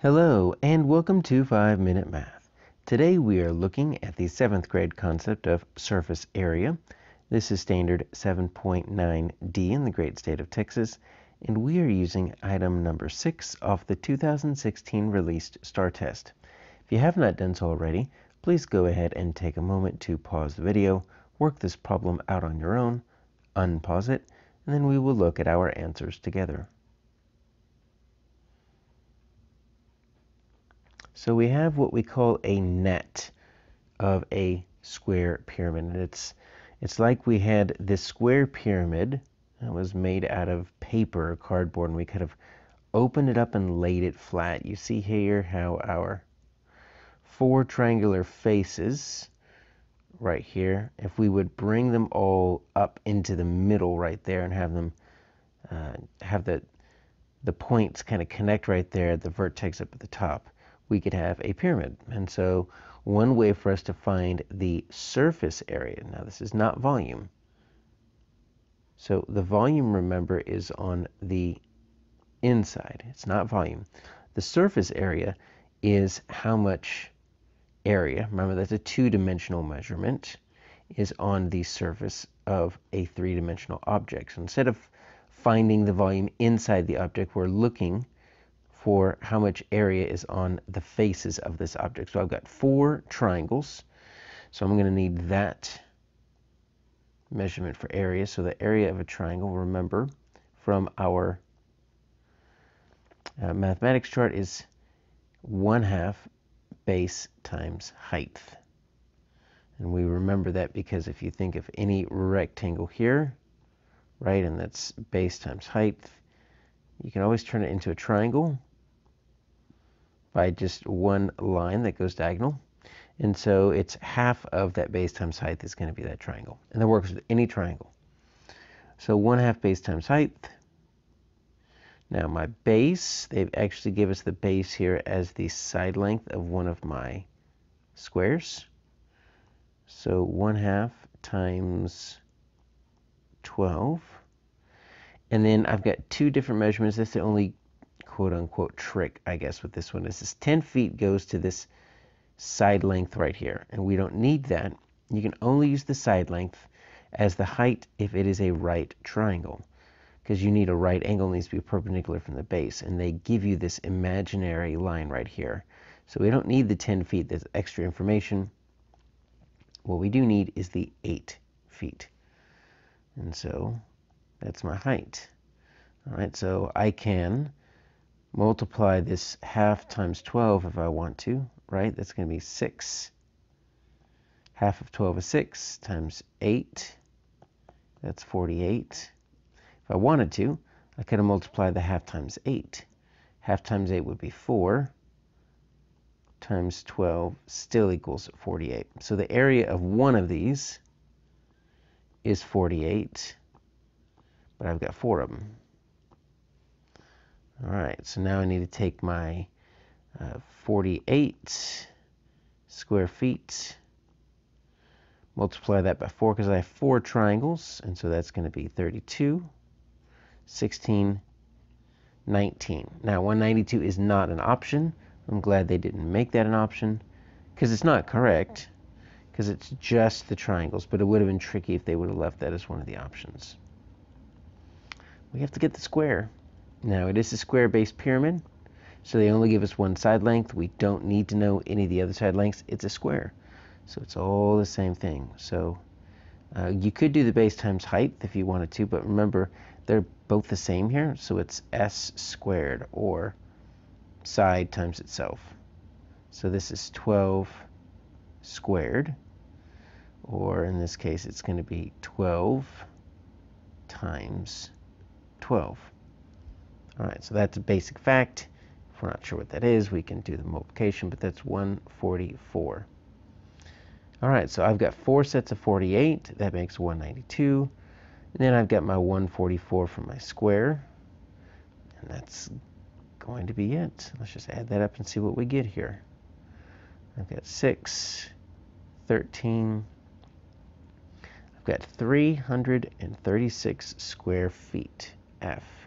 Hello, and welcome to 5 Minute Math. Today we are looking at the 7th grade concept of surface area. This is standard 7.9D in the great state of Texas, and we are using item number 6 off the 2016 released STAAR test. If you have not done so already, please go ahead and take a moment to pause the video, work this problem out on your own, unpause it, and then we will look at our answers together. So we have what we call a net of a square pyramid. And it's, it's like we had this square pyramid that was made out of paper or cardboard, and we could have opened it up and laid it flat. You see here how our four triangular faces right here, if we would bring them all up into the middle right there and have them uh, have the, the points kind of connect right there, the vertex up at the top, we could have a pyramid. And so one way for us to find the surface area, now this is not volume. So the volume, remember, is on the inside. It's not volume. The surface area is how much area, remember that's a two-dimensional measurement, is on the surface of a three-dimensional object. So instead of finding the volume inside the object, we're looking for how much area is on the faces of this object. So I've got four triangles. So I'm going to need that measurement for area. So the area of a triangle, remember, from our uh, mathematics chart is 1 half base times height. And we remember that because if you think of any rectangle here, right, and that's base times height, you can always turn it into a triangle by just one line that goes diagonal. And so it's half of that base times height is going to be that triangle. And that works with any triangle. So 1 half base times height. Now my base, they've actually give us the base here as the side length of one of my squares. So 1 half times 12. And then I've got two different measurements. That's the only quote unquote trick, I guess, with this one is this 10 feet goes to this side length right here. And we don't need that. You can only use the side length as the height if it is a right triangle because you need a right angle needs to be perpendicular from the base and they give you this imaginary line right here so we don't need the 10 feet that's extra information what we do need is the 8 feet and so that's my height all right so I can multiply this half times 12 if I want to, right? That's going to be 6. Half of 12 is 6 times 8. That's 48. If I wanted to, I could have multiplied the half times 8. Half times 8 would be 4 times 12 still equals 48. So the area of one of these is 48, but I've got four of them. All right, so now I need to take my uh, 48 square feet, multiply that by 4 because I have four triangles, and so that's going to be 32, 16, 19. Now 192 is not an option. I'm glad they didn't make that an option because it's not correct because it's just the triangles, but it would have been tricky if they would have left that as one of the options. We have to get the square. Now it is a square-based pyramid, so they only give us one side length. We don't need to know any of the other side lengths. It's a square, so it's all the same thing. So uh, you could do the base times height if you wanted to, but remember they're both the same here, so it's s squared or side times itself. So this is 12 squared, or in this case it's going to be 12 times 12. All right, so that's a basic fact. If we're not sure what that is, we can do the multiplication, but that's 144. All right, so I've got four sets of 48. That makes 192. And then I've got my 144 for my square. And that's going to be it. Let's just add that up and see what we get here. I've got 6, 13. I've got 336 square feet, F.